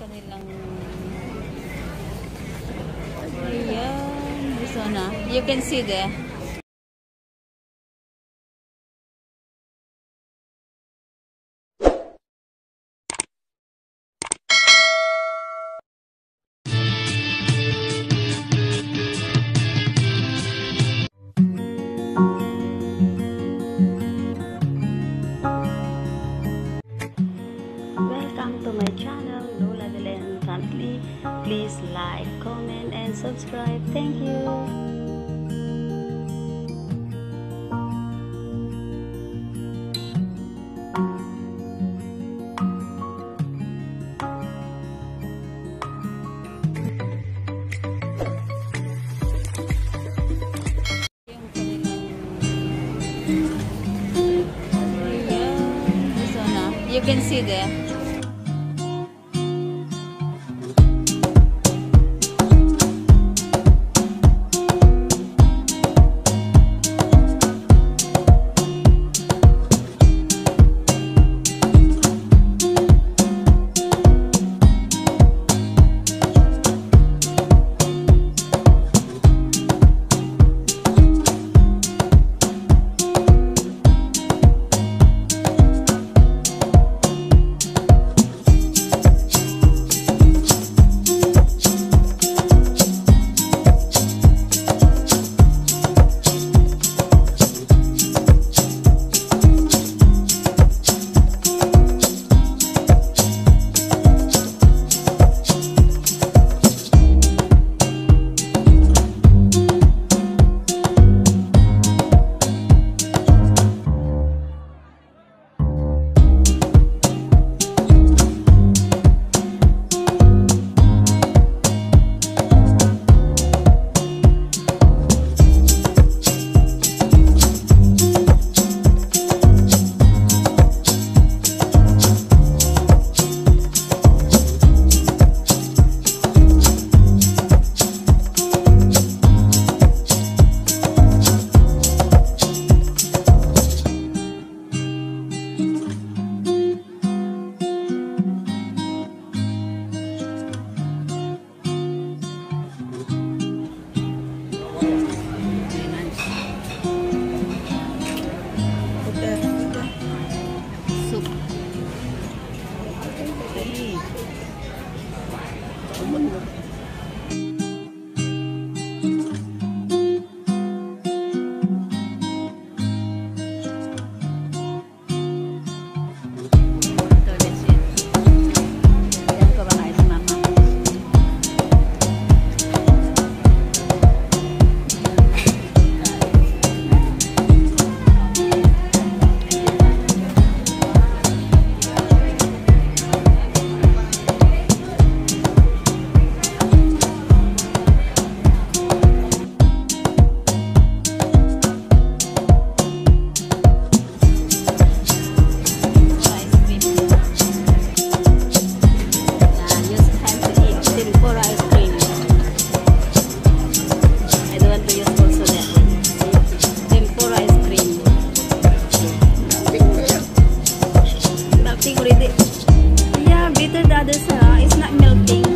kanilang Ayan, gusto na. You can see there. Please like, comment, and subscribe. Thank you. You can see there. 嗯，怎么了？Secret. Yeah, bitter the other side is not melting.